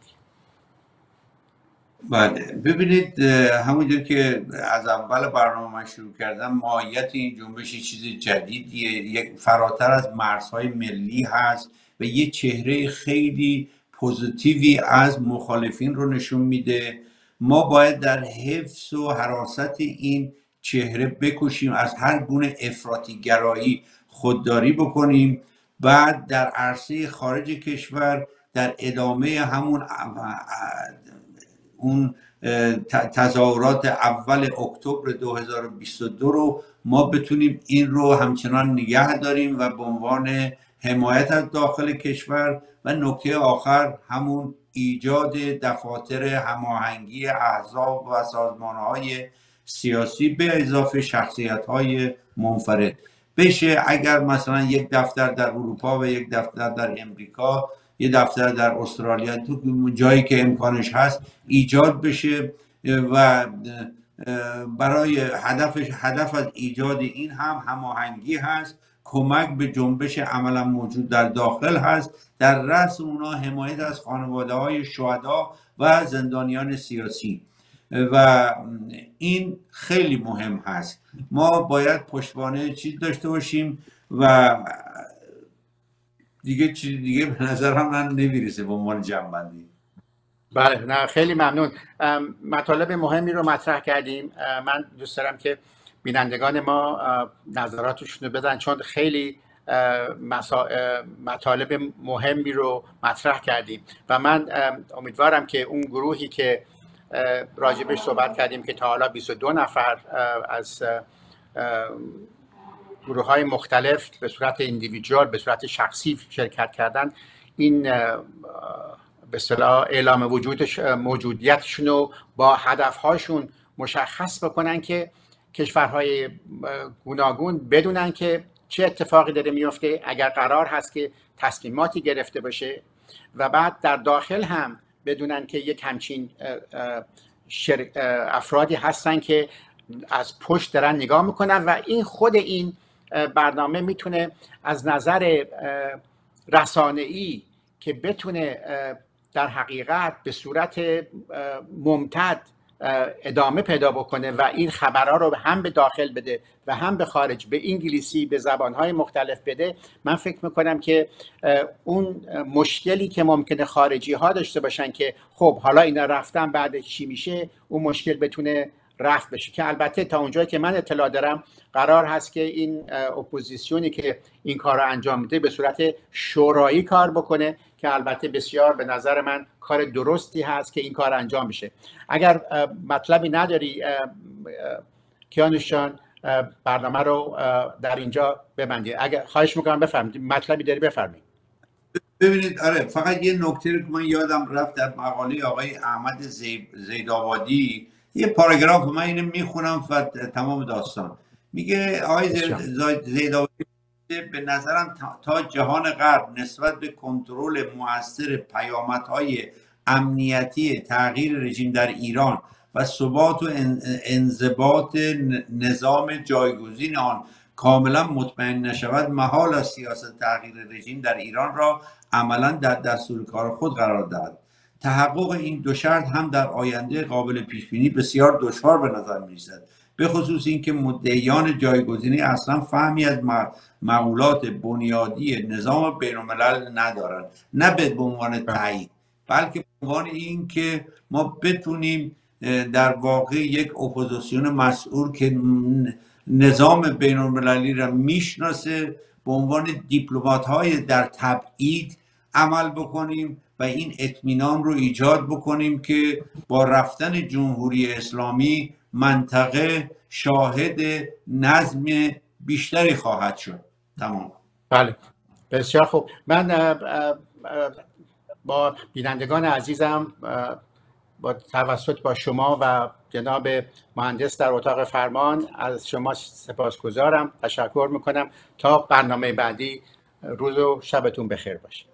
Speaker 2: بله. ببینید همونجور که از اول برنامه من شروع کردم ماهیت این جنبش چیز جدیدیه. یک فراتر از مرزهای ملی هست و یه چهره خیلی پوزیتیوی از مخالفین رو نشون میده. ما باید در حفظ و حراست این چهره بکشیم از هر گونه افراطی گرایی خودداری بکنیم بعد در عرصه خارج کشور در ادامه همون اون تظاهرات اول اکتبر 2022 رو ما بتونیم این رو همچنان نگه داریم و به عنوان حمایت از داخل کشور و نکته آخر همون ایجاد دفاتر هماهنگی احزاب و سازمان های سیاسی به اضافه شخصیت های منفرد. بشه. اگر مثلا یک دفتر در اروپا و یک دفتر در امریکا یه دفتر در استرالیا تو جایی که امکانش هست ایجاد بشه و برای هدفش هدف از ایجاد این هم هماهنگی هست. کمک به جنبش عملا موجود در داخل هست. در رأس اونا حمایت از خانواده های شهدا و زندانیان سیاسی. و این خیلی مهم هست. ما باید پشتوانه چیز داشته باشیم و دیگه چیز دیگه به نظر هم من نمی‌رسه به عنوان جنبندی.
Speaker 1: بله نه خیلی ممنون. مطالب مهمی رو مطرح کردیم. من دوست دارم که بینندگان ما نظراتشون رو بدن چون خیلی مطالب مهمی رو مطرح کردیم. و من امیدوارم که اون گروهی که راجبش صحبت کردیم که تا حالا 22 نفر از گروه های مختلف به صورت اندیویدوال به صورت شخصی شرکت کردن. این به صلاح اعلام وجودش موجودیتشون رو با هدفهاشون مشخص بکنن که کشورهای گوناگون بدونن که چه اتفاقی داره میفته اگر قرار هست که تصمیماتی گرفته باشه. و بعد در داخل هم بدونن که یک همچین افرادی هستن که از پشت دارن نگاه می‌کنن و این خود این برنامه می‌تونه از نظر رسانه‌ای که بتونه در حقیقت به صورت ممتد ادامه پیدا بکنه و این خبرها رو هم به داخل بده و هم به خارج به انگلیسی به زبانهای مختلف بده. من فکر می‌کنم که اون مشکلی که ممکنه خارجی ها داشته باشن که خب حالا اینا رفتن بعد چی میشه؟ اون مشکل بتونه رفت بشه. که البته تا اونجایی که من اطلاع دارم قرار هست که این اپوزیسیونی که این کار رو انجام میده به صورت شورایی کار بکنه که البته بسیار به نظر من کار درستی هست که این کار انجام میشه اگر مطلبی نداری کیانوشان برنامه رو در اینجا ببندی. اگر خواهش می‌کنم بفرمایید. مطلبی داری بفرمایید.
Speaker 2: ببینید آره فقط یه نکته که من یادم رفت در مقاله آقای احمد زیدآبادی یه پاراگراف من اینو می‌خونم و تمام داستان. میگه آقای زیدآبادی به نظرم تا جهان غرب نسبت به کنترل موثر پیامدهای امنیتی تغییر رژیم در ایران و ثبات و انضباط نظام جایگزین آن کاملا مطمئن نشود محال از سیاست تغییر رژیم در ایران را عملا در دستور کار خود قرار دهد. تحقق این دو شرط هم در آینده قابل پیش بینی بسیار دشوار به نظر می به خصوص اینکه مدعیان جایگزینی اصلا فهمی از مقولات بنیادی نظام بین ندارند نه به عنوان تایید بلکه به عنوان اینکه ما بتونیم در واقع یک اپوزیسیون مسئول که نظام بین المللی را می‌شناسه به عنوان دیپلمات های در تبعید عمل بکنیم و این اطمینان رو ایجاد بکنیم که با رفتن جمهوری اسلامی منطقه شاهد نظم بیشتری خواهد شد. تمام.
Speaker 1: بله. بسیار خوب. من با بینندگان عزیزم با توسط با شما و جناب مهندس در اتاق فرمان از شما سپاسگزارم. تشکر می‌کنم. تا برنامه بعدی. روز و شبتون بخیر باشه.